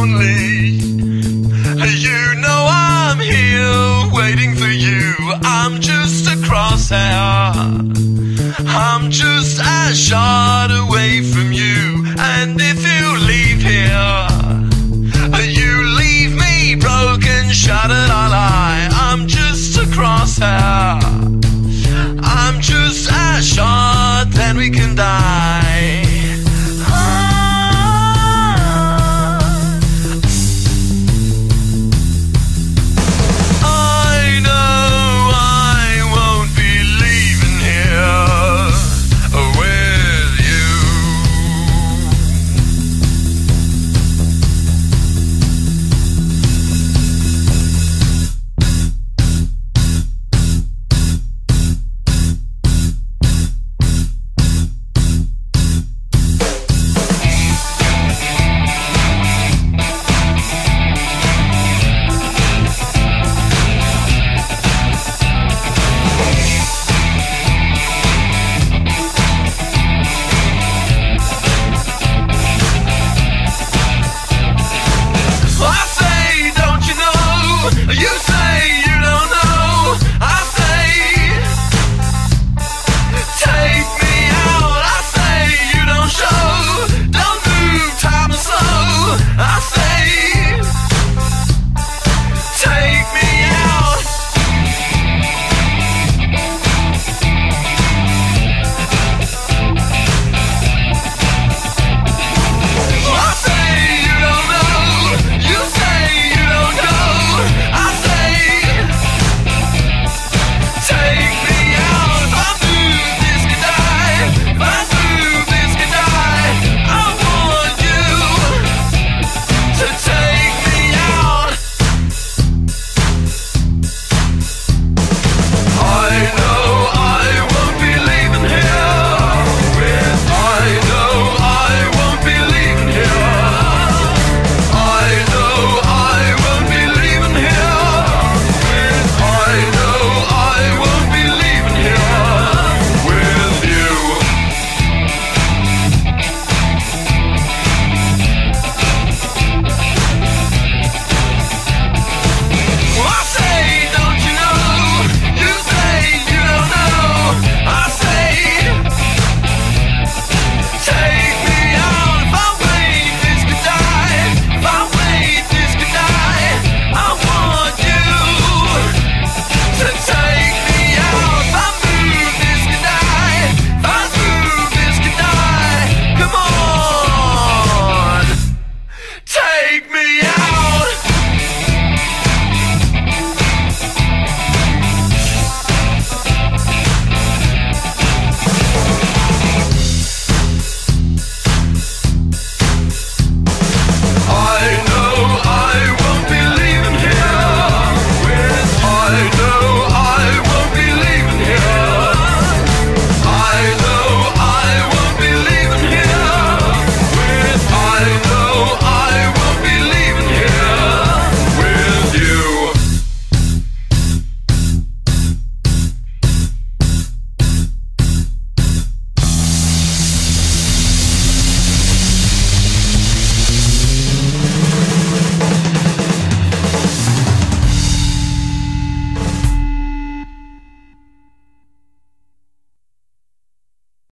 lonely. You know I'm here waiting for you. I'm just a crosshair. I'm just a shot away from you. And if you leave here, you leave me broken, shattered I lie. I'm just a crosshair. I'm just a shot, then we can die.